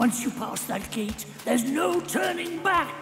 Once you pass that gate, there's no turning back.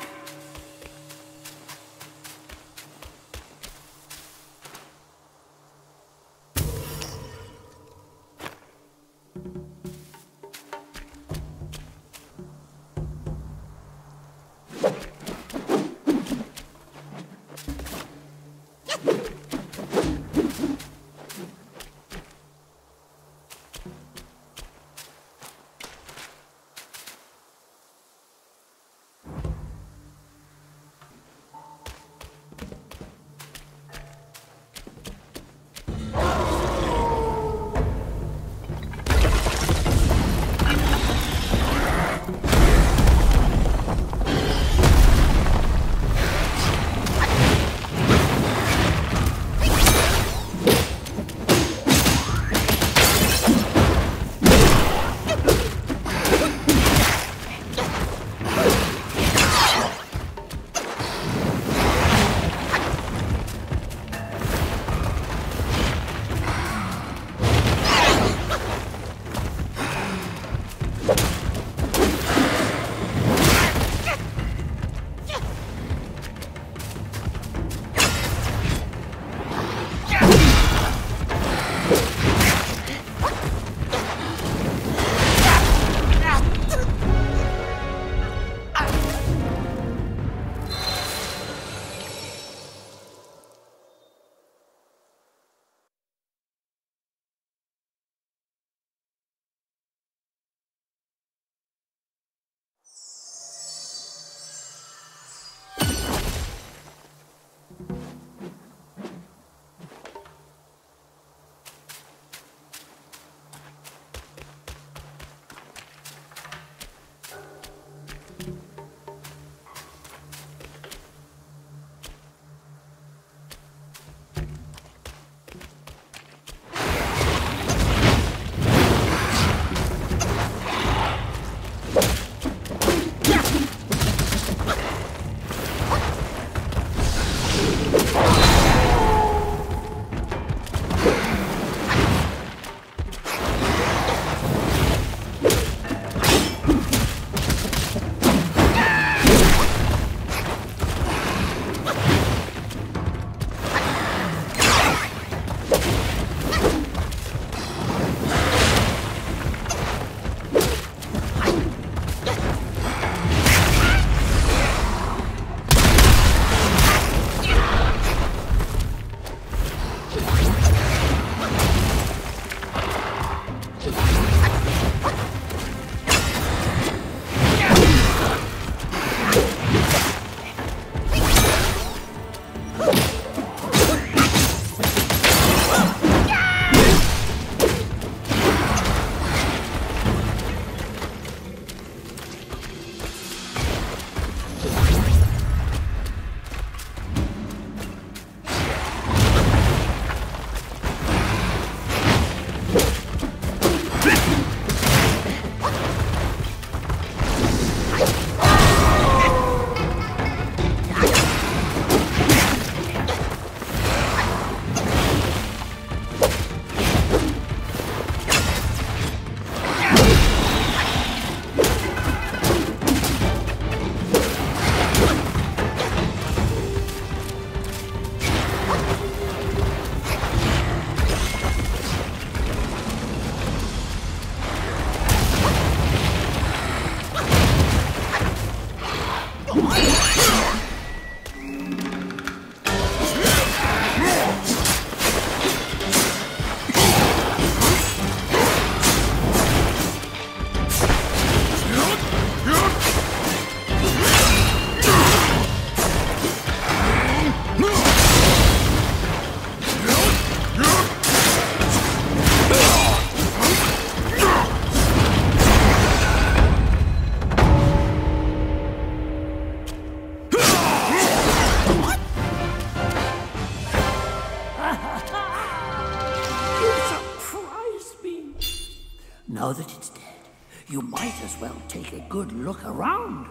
Good look around.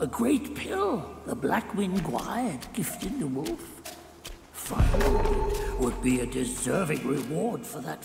A great pill the Blackwing Guide gifted the wolf. Finding it would be a deserving reward for that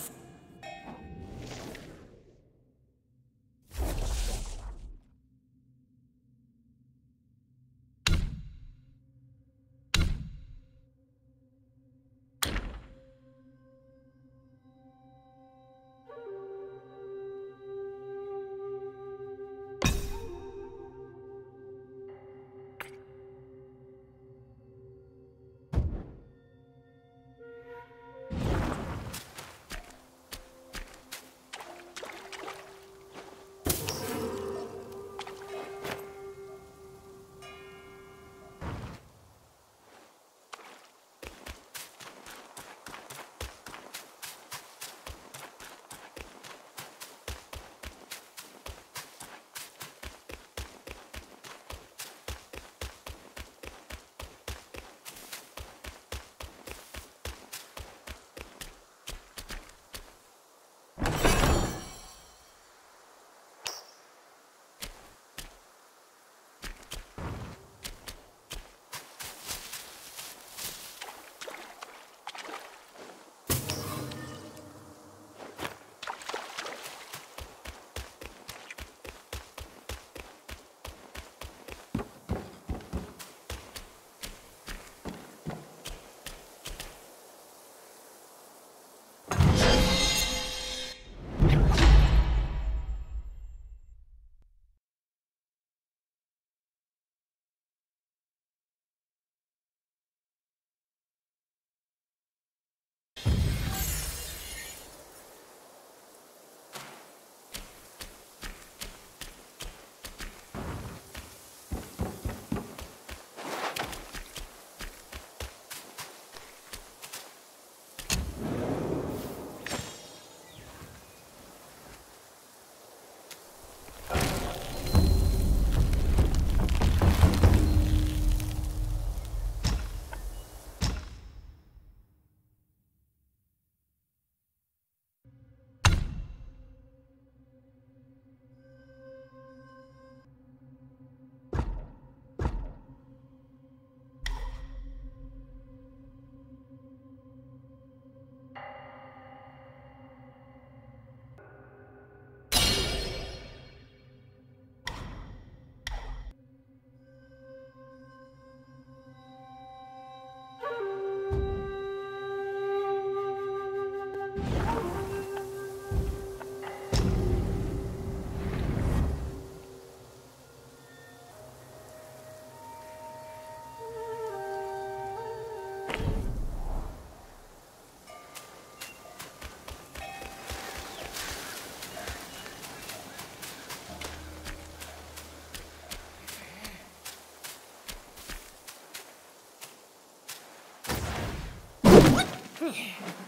Hmm.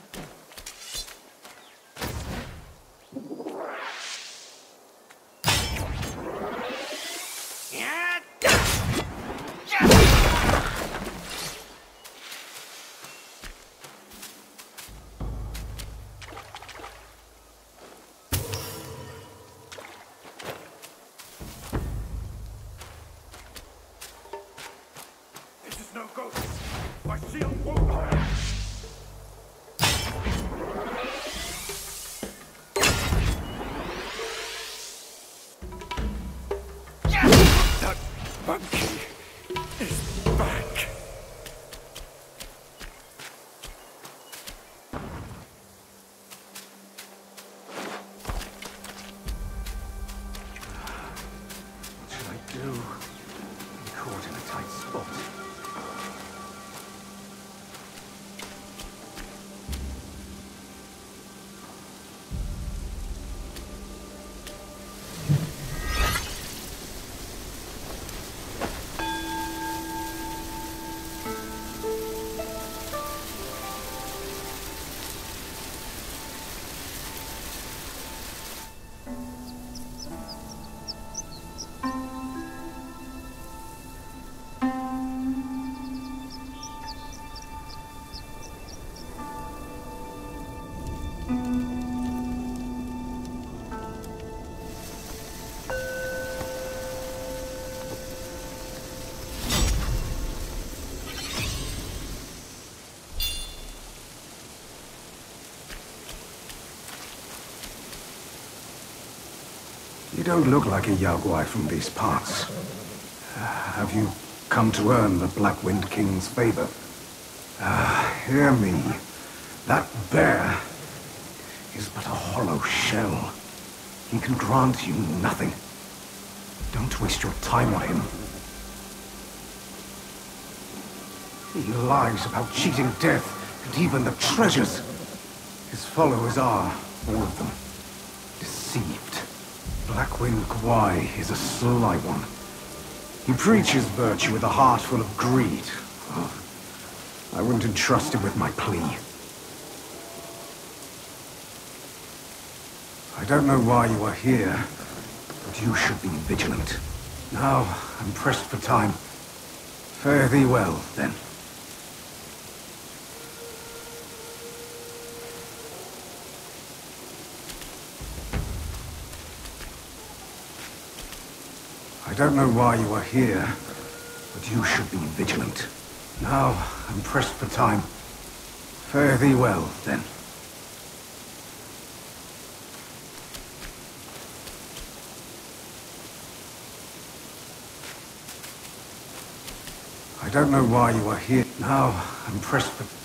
You don't look like a Yaoguai from these parts. Uh, Have you come to earn the Black Wind King's favor? Ah, hear me. That bear is but a hollow shell. He can grant you nothing. Don't waste your time on him. He lies about cheating death and even the treasures. His followers are, all of them. Blackwind Gwai is a sly one. He preaches virtue with a heart full of greed. I wouldn't entrust him with my plea. I don't know why you are here, but you should be vigilant. Now, I'm pressed for time. Fare thee well, then. I don't know why you are here, but you should be vigilant. Now, I'm pressed for time. Fare thee well, then. I don't know why you are here. Now, I'm pressed for...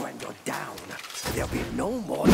When you're down, there'll be no more.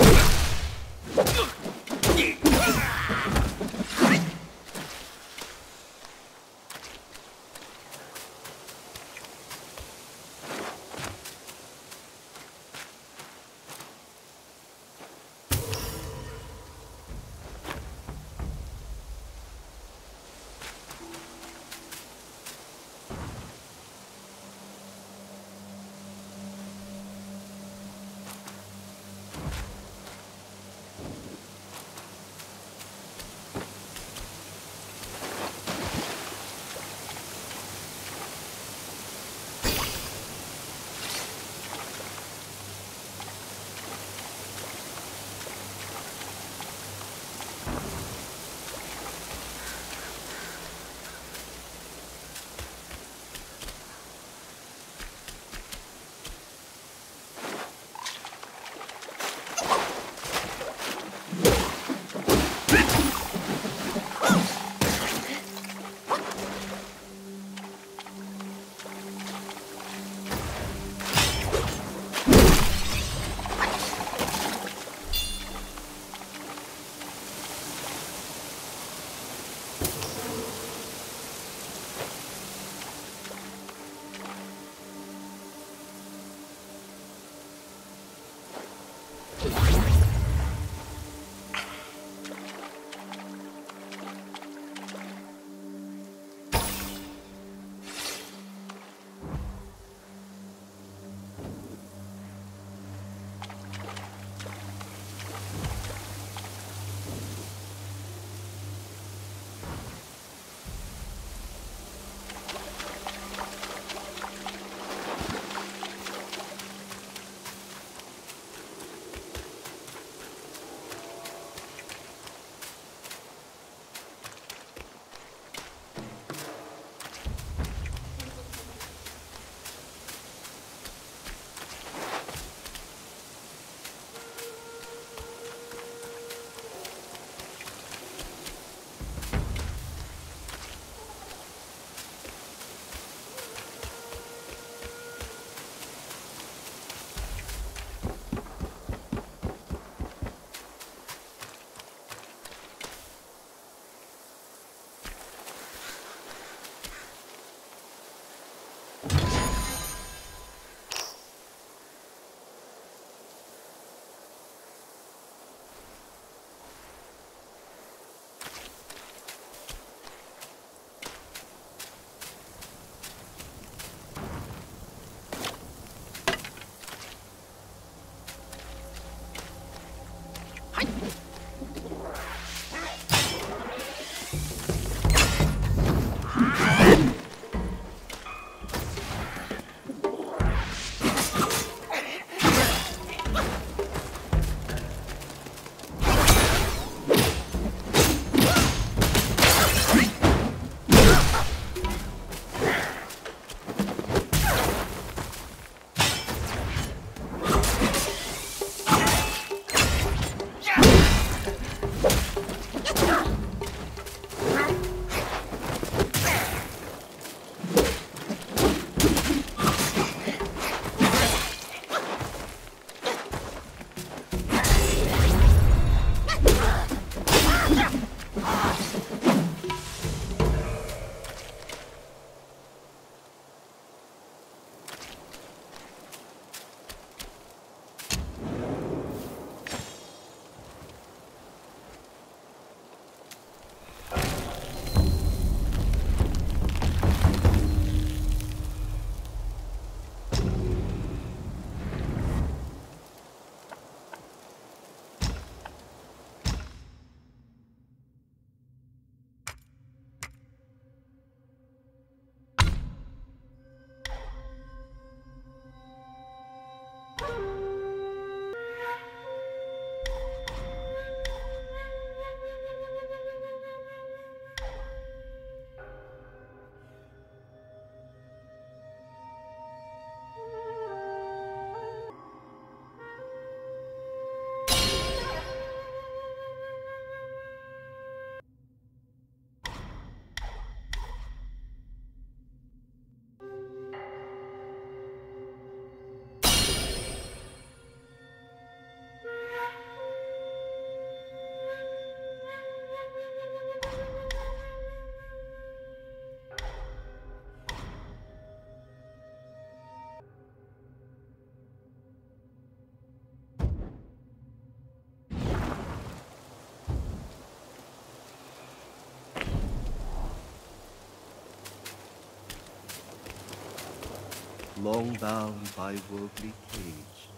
Long bound by worldly cage,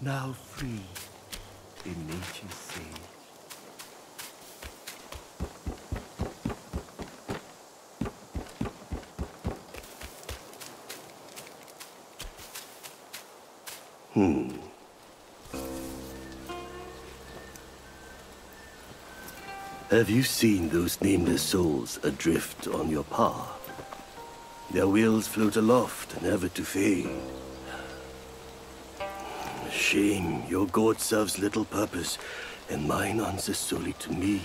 now free in nature's sage. Hmm. Have you seen those nameless souls adrift on your path? Their wheels float aloft, never to fade. Shame, your god serves little purpose, and mine answers solely to me.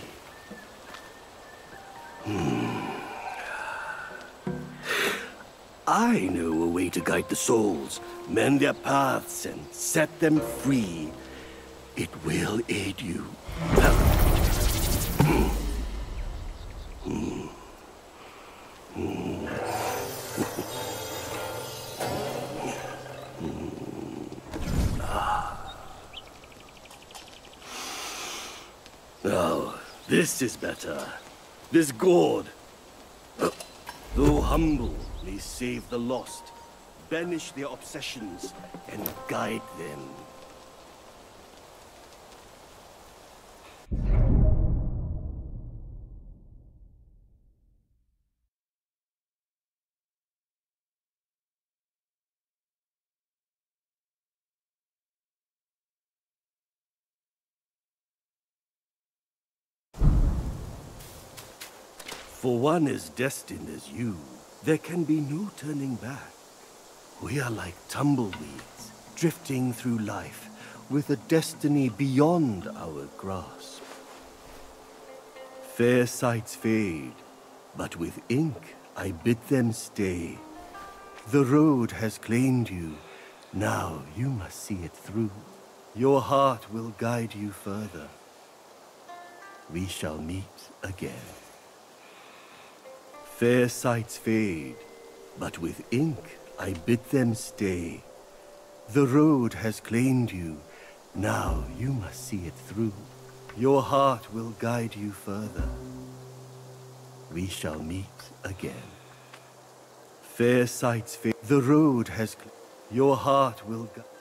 Hmm. I know a way to guide the souls, mend their paths, and set them free. It will aid you. Now, this is better. This gourd, though humble, may save the lost, banish their obsessions, and guide them. One as destined as you, there can be no turning back. We are like tumbleweeds, drifting through life with a destiny beyond our grasp. Fair sights fade, but with ink I bid them stay. The road has claimed you, now you must see it through. Your heart will guide you further. We shall meet again. Fair sights fade, but with ink I bid them stay. The road has claimed you, now you must see it through. Your heart will guide you further. We shall meet again. Fair sights fade, the road has your heart will guide.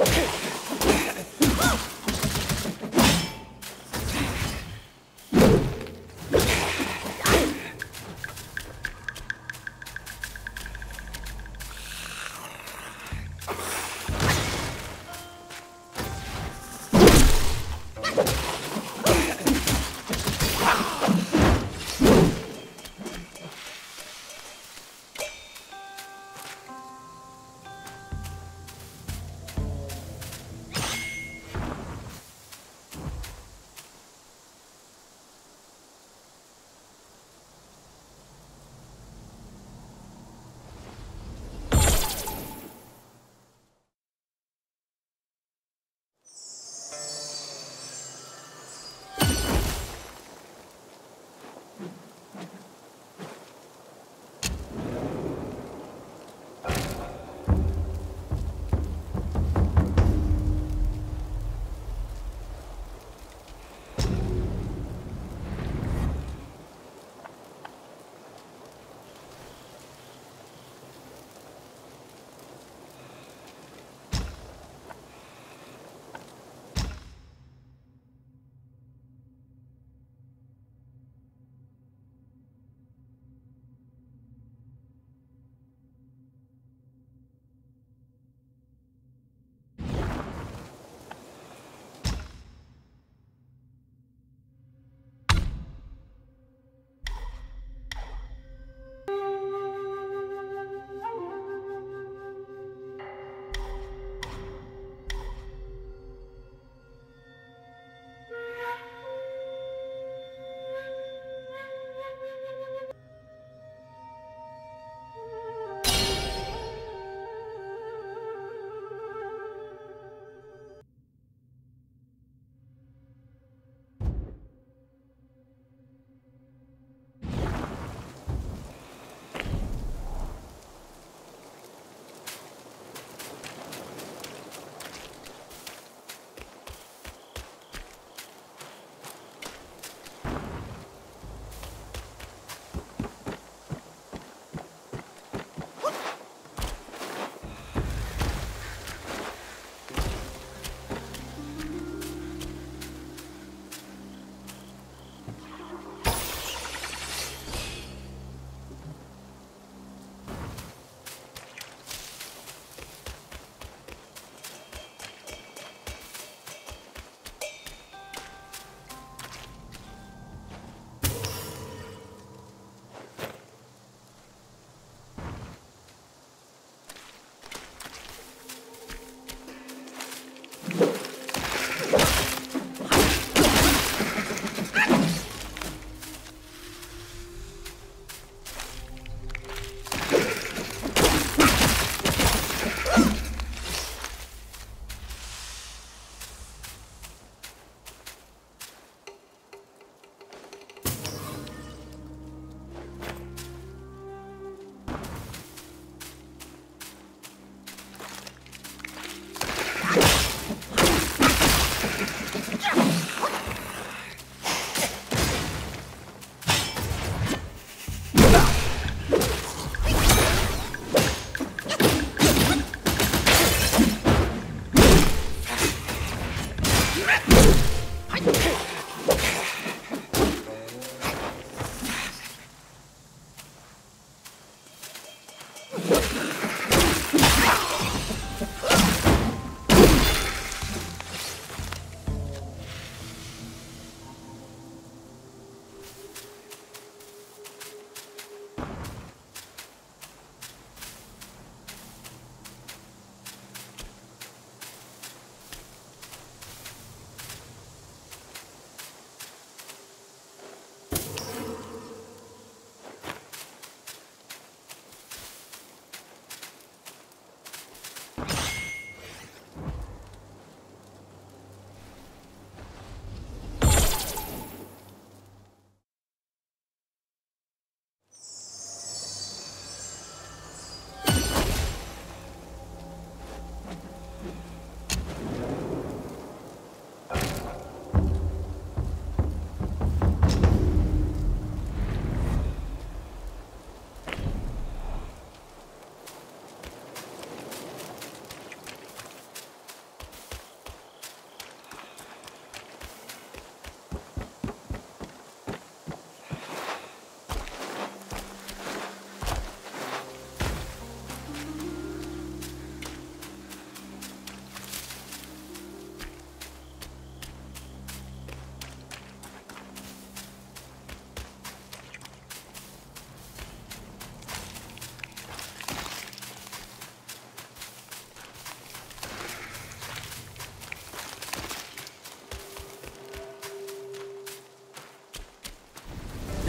Okay.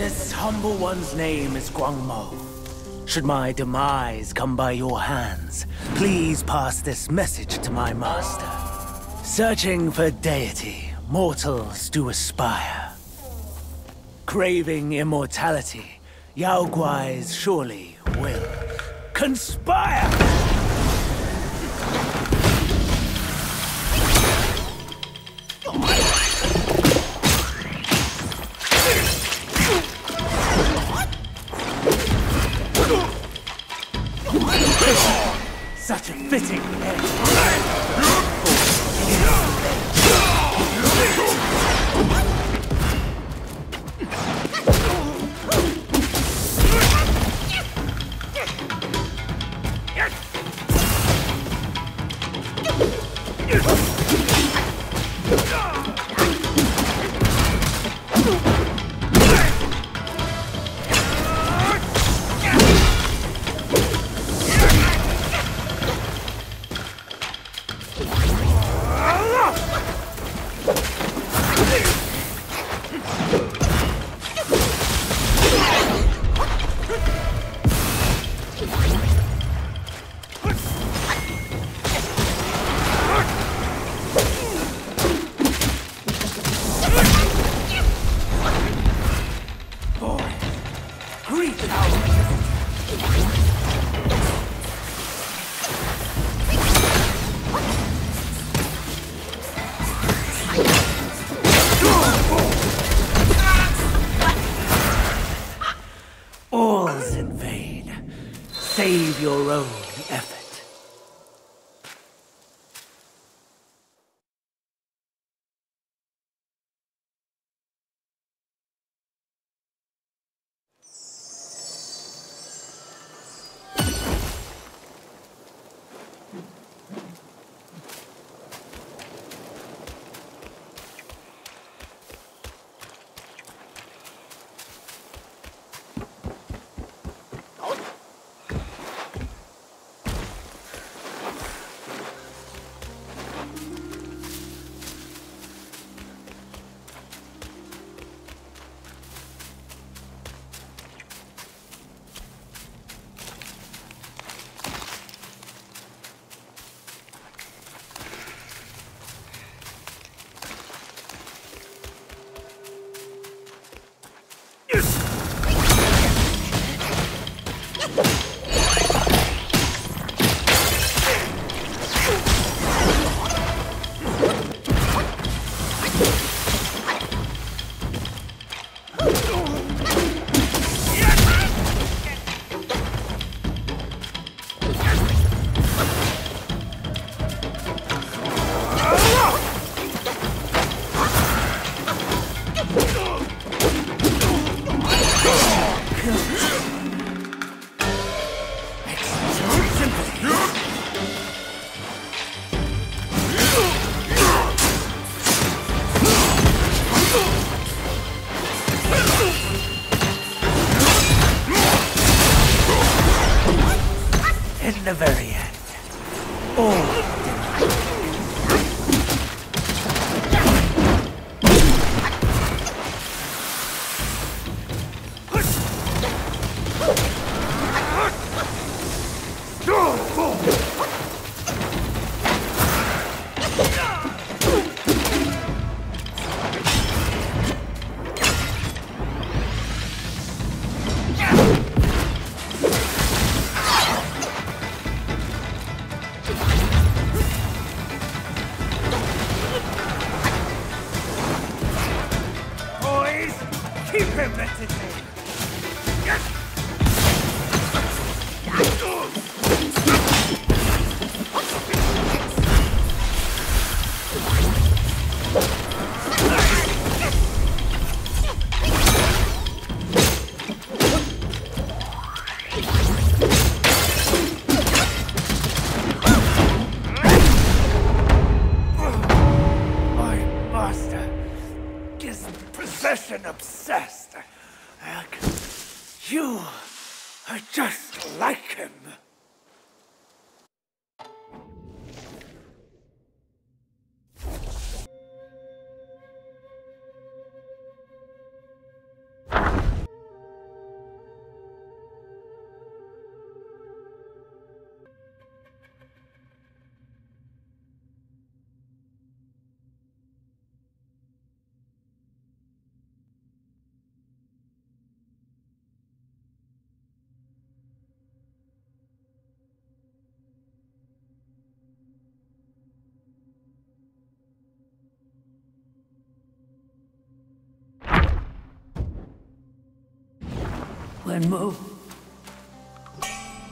This humble one's name is Guangmou. Should my demise come by your hands, please pass this message to my master. Searching for deity, mortals do aspire. Craving immortality, Yaoguais surely will conspire! You are just like him. Guangmou?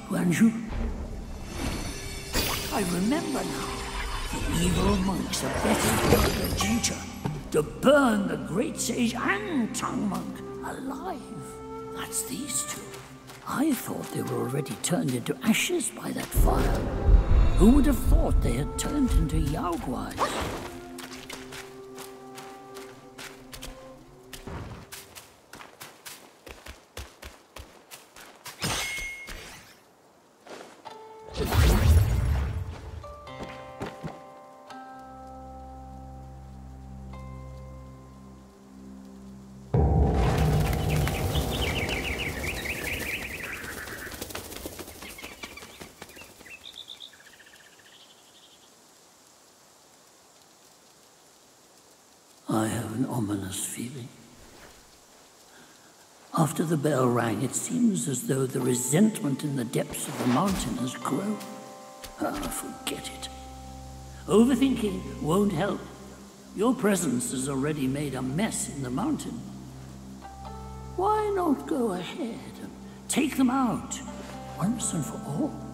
Guangzhi? I remember now. The evil monks abetted the Jinchi to burn the great sage and Tang monk alive. That's these two. I thought they were already turned into ashes by that fire. Who would have thought they had turned into Yaoguais? Feeling. After the bell rang, it seems as though the resentment in the depths of the mountain has grown. Ah, forget it. Overthinking won't help. Your presence has already made a mess in the mountain. Why not go ahead and take them out once and for all?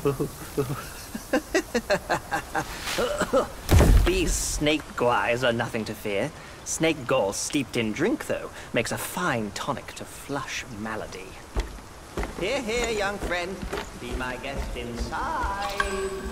These snake guais are nothing to fear. Snake gall steeped in drink, though, makes a fine tonic to flush malady. Here, here, young friend. Be my guest inside.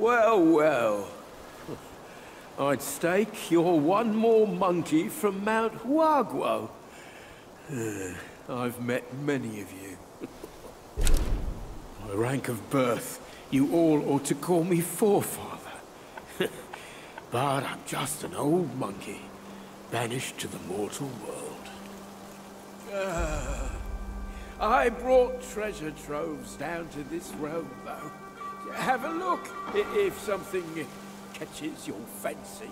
Well, well. I'd stake you're one more monkey from Mount Huaguo. Uh, I've met many of you. My rank of birth You all ought to call me forefather. but I'm just an old monkey, banished to the mortal world. Uh, I brought treasure troves down to this realm, though. Have a look, if something catches your fancy.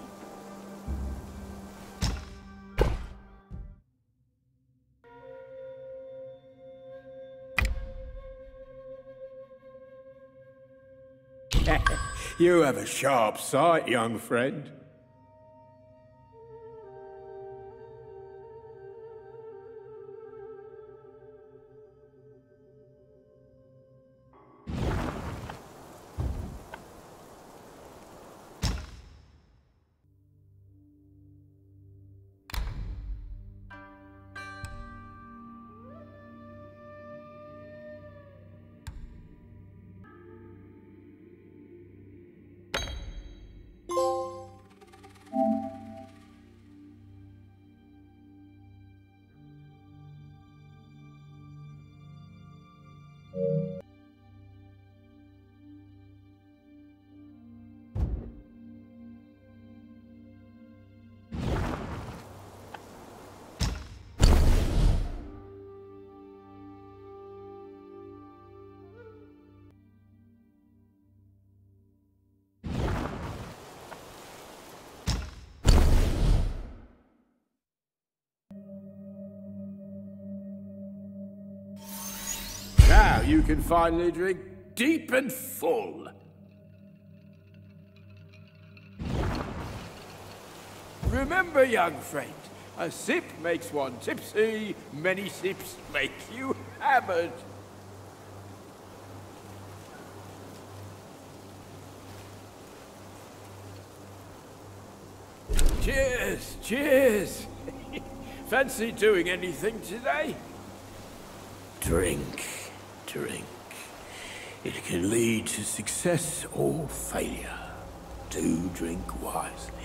you have a sharp sight, young friend. Can finally drink deep and full. Remember, young friend, a sip makes one tipsy, many sips make you hammered. Cheers, cheers. Fancy doing anything today? Drink, drink. It can lead to success or failure. Do drink wisely.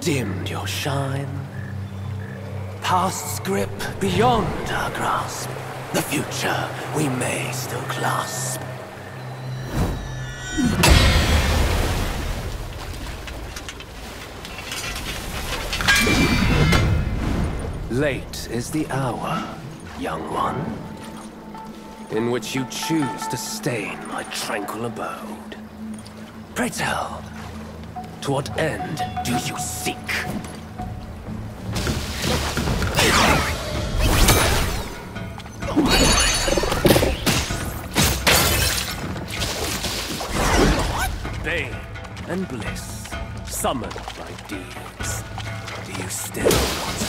Dimmed your shine? Past's grip beyond our grasp, the future we may still clasp. Late is the hour, young one, in which you choose to stain my tranquil abode. Pray tell, what end do you seek? Bane and bliss, summoned by deeds. Do you still want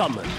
summoned